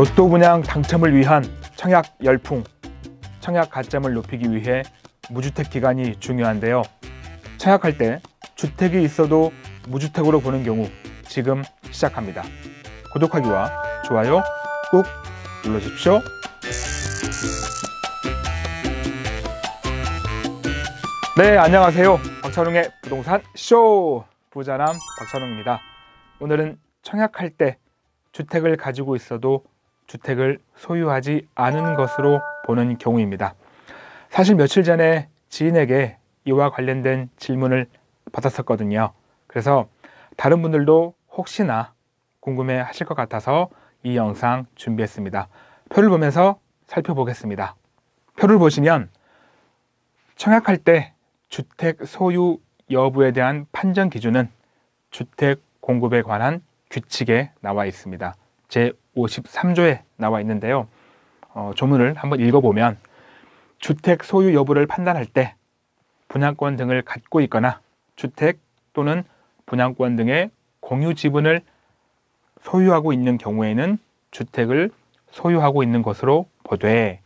로또 분양 당첨을 위한 청약 열풍, 청약 가점을 높이기 위해 무주택 기간이 중요한데요. 청약할 때 주택이 있어도 무주택으로 보는 경우 지금 시작합니다. 구독하기와 좋아요 꾹 눌러주십시오. 네, 안녕하세요. 박찬웅의 부동산 쇼 부자남 박찬웅입니다. 오늘은 청약할 때 주택을 가지고 있어도 주택을 소유하지 않은 것으로 보는 경우입니다. 사실 며칠 전에 지인에게 이와 관련된 질문을 받았었거든요. 그래서 다른 분들도 혹시나 궁금해 하실 것 같아서 이 영상 준비했습니다. 표를 보면서 살펴보겠습니다. 표를 보시면 청약할 때 주택 소유 여부에 대한 판정 기준은 주택 공급에 관한 규칙에 나와 있습니다. 제 53조에 나와 있는데요. 어, 조문을 한번 읽어보면 주택 소유 여부를 판단할 때 분양권 등을 갖고 있거나 주택 또는 분양권 등의 공유 지분을 소유하고 있는 경우에는 주택을 소유하고 있는 것으로 보되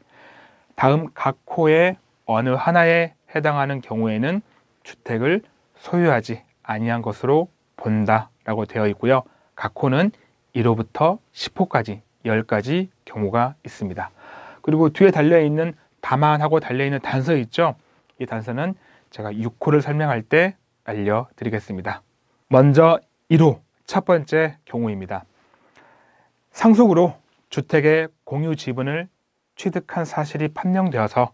다음 각 호의 어느 하나에 해당하는 경우에는 주택을 소유하지 아니한 것으로 본다라고 되어 있고요. 각 호는 1호부터 10호까지 10가지 경우가 있습니다. 그리고 뒤에 달려있는 다만하고 달려있는 단서 있죠? 이 단서는 제가 6호를 설명할 때 알려드리겠습니다. 먼저 1호 첫 번째 경우입니다. 상속으로 주택의 공유 지분을 취득한 사실이 판명되어서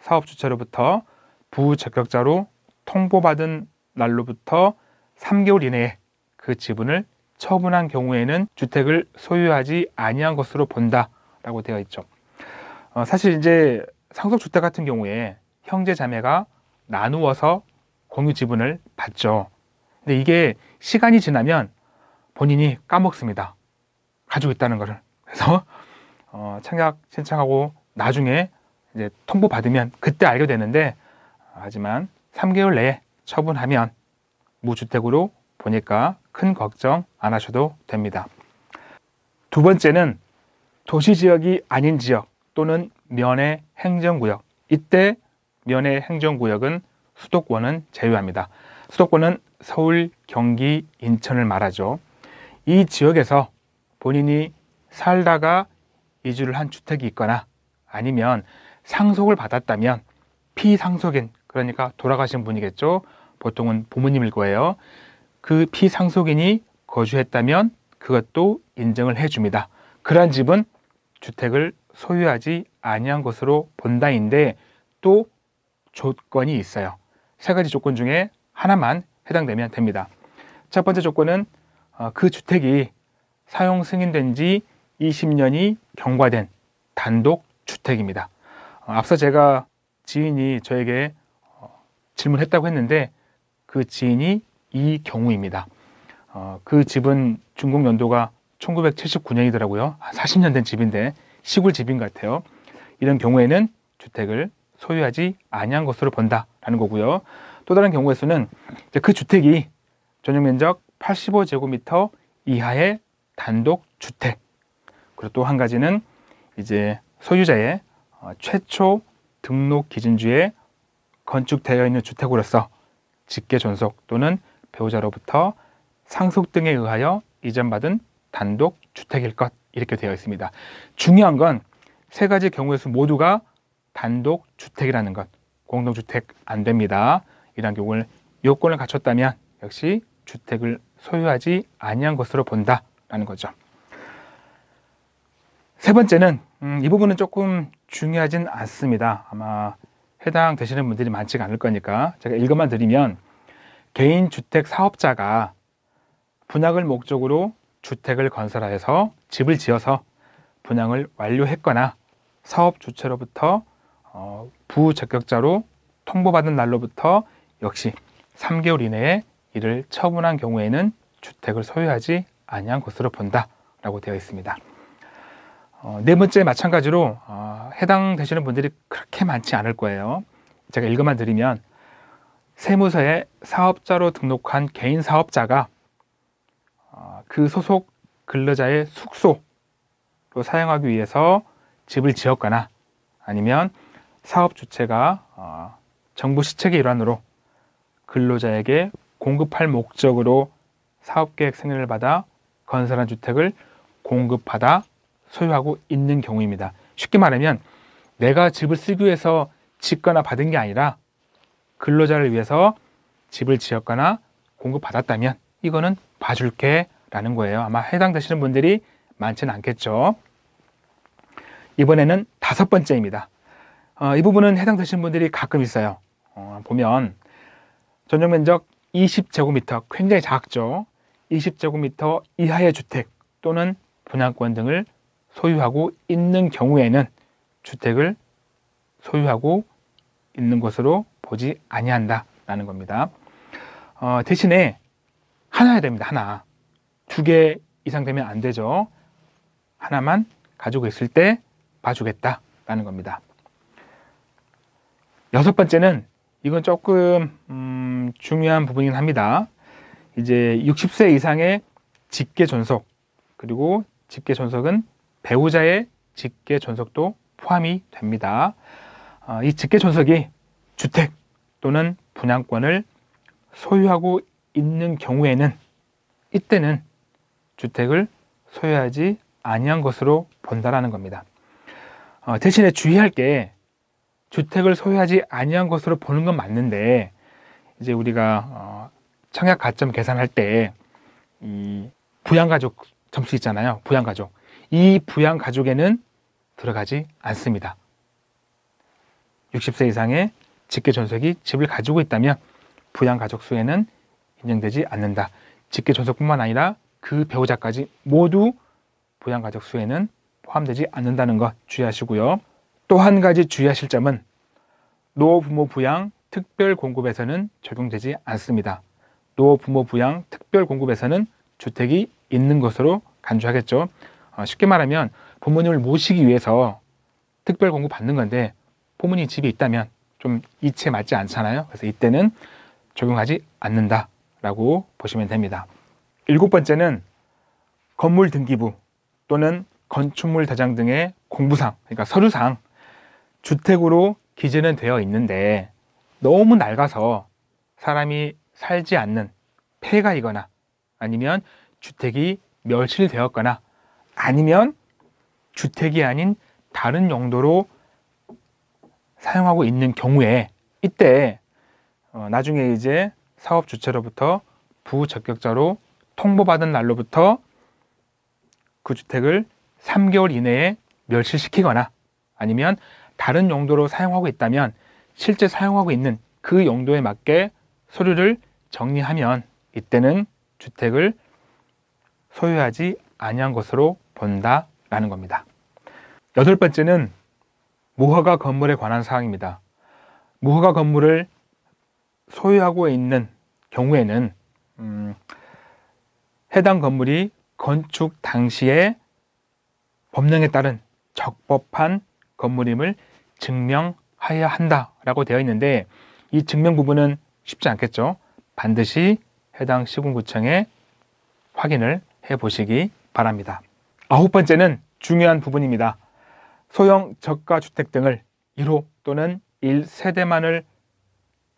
사업 주체로부터 부적격자로 통보받은 날로부터 3개월 이내에 그 지분을 처분한 경우에는 주택을 소유하지 아니한 것으로 본다라고 되어 있죠. 어, 사실 이제 상속 주택 같은 경우에 형제 자매가 나누어서 공유 지분을 받죠. 근데 이게 시간이 지나면 본인이 까먹습니다. 가지고 있다는 것을. 그래서 어, 청약 신청하고 나중에 이제 통보 받으면 그때 알게 되는데 하지만 3개월 내에 처분하면 무주택으로 보니까 큰 걱정 안 하셔도 됩니다. 두 번째는 도시 지역이 아닌 지역 또는 면의 행정구역. 이때 면의 행정구역은 수도권은 제외합니다. 수도권은 서울, 경기, 인천을 말하죠. 이 지역에서 본인이 살다가 이주를 한 주택이 있거나 아니면 상속을 받았다면 피상속인 그러니까 돌아가신 분이겠죠. 보통은 부모님일 거예요. 그 피상속인이 거주했다면 그것도 인정을 해줍니다. 그러한 집은 주택을 소유하지 아니한 것으로 본다인데 또 조건이 있어요. 세 가지 조건 중에 하나만 해당되면 됩니다. 첫 번째 조건은 어, 그 주택이 사용 승인된 지 20년이 경과된 단독 주택입니다. 어, 앞서 제가 지인이 저에게 어, 질문했다고 했는데 그 지인이 이 경우입니다. 어, 그 집은 준공 연도가 1979년이더라고요. 40년 된 집인데 시골 집인 것 같아요. 이런 경우에는 주택을 소유하지 아니한 것으로 본다라는 거고요. 또 다른 경우에서는 그 주택이 전용 면적 85제곱미터 이하의 단독 주택. 그리고 또 한 가지는 이제 소유자의 어, 최초 등록 기준주에 건축되어 있는 주택으로서 직계 존속 또는 배우자로부터 상속 등에 의하여 이전받은 단독 주택일 것 이렇게 되어 있습니다. 중요한 건 세 가지 경우에서 모두가 단독 주택이라는 것, 공동주택 안 됩니다. 이런 경우를 요건을 갖췄다면 역시 주택을 소유하지 아니한 것으로 본다라는 거죠. 세 번째는 음, 이 부분은 조금 중요하진 않습니다. 아마 해당되시는 분들이 많지가 않을 거니까 제가 읽어만 드리면 개인 주택 사업자가 분양을 목적으로 주택을 건설하여서 집을 지어서 분양을 완료했거나 사업 주체로부터 어, 부적격자로 통보받은 날로부터 역시 3개월 이내에 이를 처분한 경우에는 주택을 소유하지 아니한 것으로 본다라고 되어 있습니다. 어, 네 번째 마찬가지로 어, 해당 되시는 분들이 그렇게 많지 않을 거예요. 제가 읽어만 드리면 세무서에 사업자로 등록한 개인 사업자가 어, 그 소속 근로자의 숙소 사용하기 위해서 집을 지었거나 아니면 사업 주체가 어, 정부 시책의 일환으로 근로자에게 공급할 목적으로 사업계획 승인을 받아 건설한 주택을 공급받아 소유하고 있는 경우입니다. 쉽게 말하면 내가 집을 쓰기 위해서 짓거나 받은 게 아니라 근로자를 위해서 집을 지었거나 공급받았다면 이거는 봐줄게 라는 거예요. 아마 해당되시는 분들이 많지는 않겠죠. 이번에는 다섯 번째입니다. 어, 이 부분은 해당되시는 분들이 가끔 있어요. 어, 보면 전용 면적 20제곱미터 굉장히 작죠. 20제곱미터 이하의 주택 또는 분양권 등을 소유하고 있는 경우에는 주택을 소유하고 있는 것으로 보지 아니한다라는 겁니다. 어, 대신에 하나야 됩니다. 하나. 두 개 이상 되면 안 되죠. 하나만 가지고 있을 때 봐주겠다라는 겁니다. 여섯 번째는 이건 조금 음, 중요한 부분이긴 합니다. 이제 60세 이상의 직계 존속 그리고 직계 존속은 배우자의 직계 존속도 포함이 됩니다. 어, 이 직계 존속이 주택 또는 분양권을 소유하고 있는 경우에는 이때는 주택을 소유하지 아니한 것으로 본다라는 겁니다. 어, 대신에 주의할 게 주택을 소유하지 아니한 것으로 보는 건 맞는데 이제 우리가 어, 청약 가점 계산할 때 이 부양가족 점수 있잖아요. 부양가족. 이 부양가족에는 들어가지 않습니다. 60세 이상의 직계 존속이 집을 가지고 있다면 부양 가족 수에는 인정되지 않는다. 직계 존속뿐만 아니라 그 배우자까지 모두 부양 가족 수에는 포함되지 않는다는 것 주의하시고요. 또 한 가지 주의하실 점은 노부모 부양 특별 공급에서는 적용되지 않습니다. 노부모 부양 특별 공급에서는 주택이 있는 것으로 간주하겠죠. 어, 쉽게 말하면 부모님을 모시기 위해서 특별 공급 받는 건데 부모님 집에 있다면 좀 이치에 맞지 않잖아요. 그래서 이때는 적용하지 않는다라고 보시면 됩니다. 일곱 번째는 건물 등기부 또는 건축물 대장 등의 공부상, 그러니까 서류상 주택으로 기재는 되어 있는데 너무 낡아서 사람이 살지 않는 폐가이거나 아니면 주택이 멸실되었거나 아니면 주택이 아닌 다른 용도로 사용하고 있는 경우에 이때 어, 나중에 이제 사업 주체로부터 부적격자로 통보받은 날로부터 그 주택을 3개월 이내에 멸실시키거나 아니면 다른 용도로 사용하고 있다면 실제 사용하고 있는 그 용도에 맞게 서류를 정리하면 이때는 주택을 소유하지 아니한 것으로 본다라는 겁니다. 여덟 번째는 무허가 건물에 관한 사항입니다. 무허가 건물을 소유하고 있는 경우에는 음, 해당 건물이 건축 당시에 법령에 따른 적법한 건물임을 증명하여야 한다라고 되어 있는데 이 증명 부분은 쉽지 않겠죠. 반드시 해당 시군구청에 확인을 해 보시기 바랍니다. 아홉 번째는 중요한 부분입니다. 소형 저가 주택 등을 1호 또는 1세대만을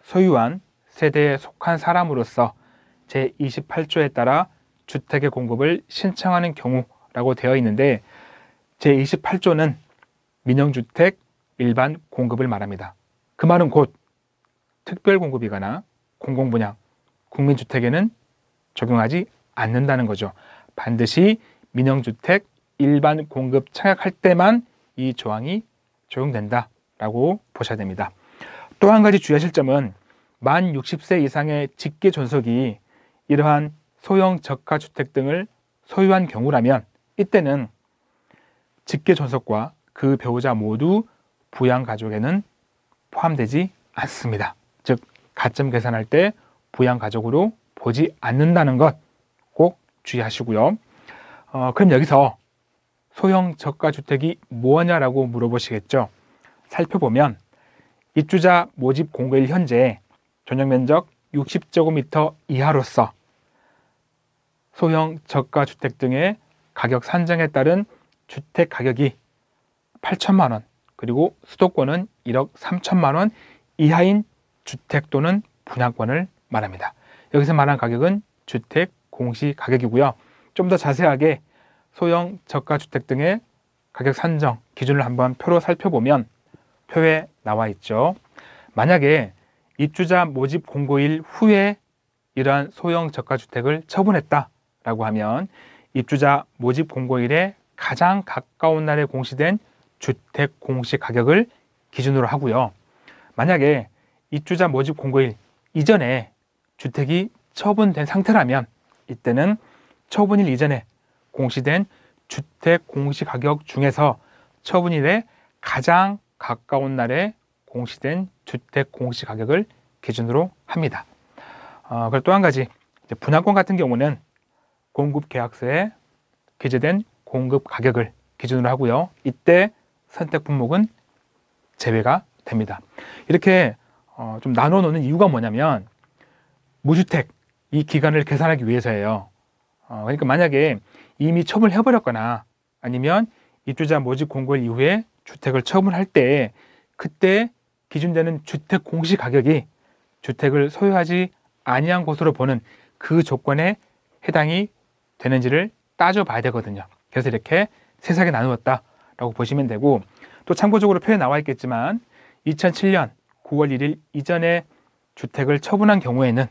소유한 세대에 속한 사람으로서 제28조에 따라 주택의 공급을 신청하는 경우라고 되어 있는데 제28조는 민영주택 일반 공급을 말합니다. 그 말은 곧 특별 공급이거나 공공분양, 국민주택에는 적용하지 않는다는 거죠. 반드시 민영주택 일반 공급 청약할 때만 이 조항이 적용된다라고 보셔야 됩니다. 또 한 가지 주의하실 점은 만 60세 이상의 직계 존속이 이러한 소형 저가 주택 등을 소유한 경우라면 이때는 직계 존속과 그 배우자 모두 부양 가족에는 포함되지 않습니다. 즉 가점 계산할 때 부양 가족으로 보지 않는다는 것 꼭 주의하시고요. 어, 그럼 여기서 소형 저가 주택이 뭐냐라고 물어보시겠죠. 살펴보면 입주자 모집 공고일 현재 전용 면적 60제곱미터 이하로서 소형 저가 주택 등의 가격 산정에 따른 주택 가격이 8천만 원 그리고 수도권은 1억 3천만 원 이하인 주택 또는 분양권을 말합니다. 여기서 말한 가격은 주택 공시 가격이고요. 좀 더 자세하게 소형 저가 주택 등의 가격 산정 기준을 한번 표로 살펴보면 표에 나와 있죠. 만약에 입주자 모집 공고일 후에 이러한 소형 저가 주택을 처분했다라고 하면 입주자 모집 공고일에 가장 가까운 날에 공시된 주택 공시 가격을 기준으로 하고요. 만약에 입주자 모집 공고일 이전에 주택이 처분된 상태라면 이때는 처분일 이전에 공시된 주택 공시 가격 중에서 처분일에 가장 가까운 날에 공시된 주택 공시 가격을 기준으로 합니다. 어, 그리고 또 한 가지 분양권 같은 경우는 공급 계약서에 기재된 공급 가격을 기준으로 하고요. 이때 선택 품목은 제외가 됩니다. 이렇게 어, 좀 나눠 놓는 이유가 뭐냐면 무주택 이 기간을 계산하기 위해서예요. 어, 그러니까 만약에 이미 처분을 해버렸거나 아니면 입주자 모집 공고일 이후에 주택을 처분할 때 그때 기준되는 주택 공시 가격이 주택을 소유하지 아니한 곳으로 보는 그 조건에 해당이 되는지를 따져봐야 되거든요. 그래서 이렇게 세세하게 나누었다라고 보시면 되고 또 참고적으로 표에 나와 있겠지만 2007년 9월 1일 이전에 주택을 처분한 경우에는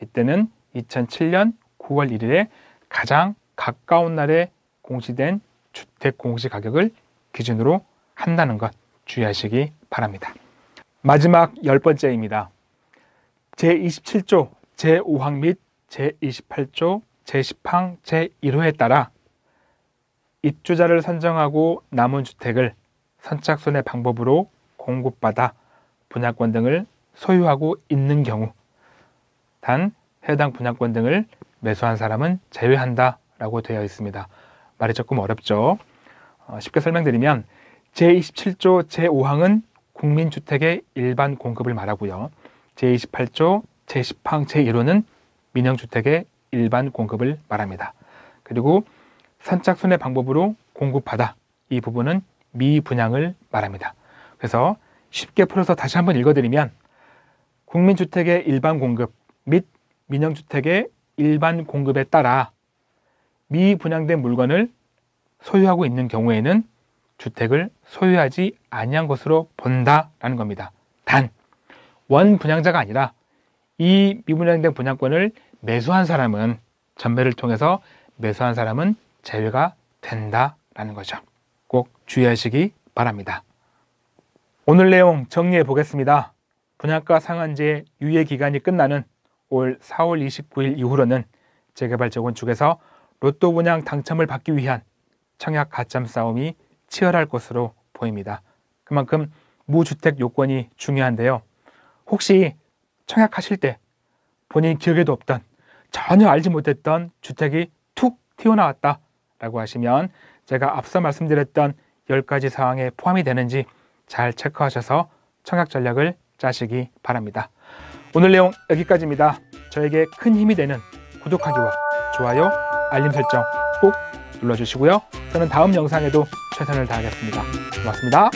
이때는 2007년 9월 1일에 가장 가까운 날에 공시된 주택 공시 가격을 기준으로 한다는 것 주의하시기 바랍니다. 마지막 열 번째입니다. 제27조 제5항 및 제28조 제10항 제1호에 따라 입주자를 선정하고 남은 주택을 선착순의 방법으로 공급받아 분양권 등을 소유하고 있는 경우 단 해당 분양권 등을 매수한 사람은 제외한다 라고 되어 있습니다. 말이 조금 어렵죠. 어, 쉽게 설명드리면 제27조 제5항은 국민주택의 일반 공급을 말하고요. 제28조 제10항 제1호는 민영주택의 일반 공급을 말합니다. 그리고 선착순의 방법으로 공급하다 이 부분은 미분양을 말합니다. 그래서 쉽게 풀어서 다시 한번 읽어드리면 국민주택의 일반 공급 및 민영주택의 일반 공급에 따라 미분양된 물건을 소유하고 있는 경우에는 주택을 소유하지 아니한 것으로 본다라는 겁니다. 단 원분양자가 아니라 이 미분양된 분양권을 매수한 사람은 전매를 통해서 매수한 사람은 제외가 된다라는 거죠. 꼭 주의하시기 바랍니다. 오늘 내용 정리해 보겠습니다. 분양가 상한제 유예 기간이 끝나는 올 4월 29일 이후로는 재개발적 쪽에서 로또 분양 당첨을 받기 위한 청약 가점 싸움이 치열할 것으로 보입니다. 그만큼 무주택 요건이 중요한데요. 혹시 청약하실 때 본인 기억에도 없던 전혀 알지 못했던 주택이 툭 튀어나왔다 라고 하시면 제가 앞서 말씀드렸던 10가지 사항에 포함이 되는지 잘 체크하셔서 청약 전략을 짜시기 바랍니다. 오늘 내용 여기까지입니다. 저에게 큰 힘이 되는 구독하기와 좋아요, 알림 설정 꼭 눌러주시고요. 저는 다음 영상에도 최선을 다하겠습니다. 고맙습니다.